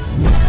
you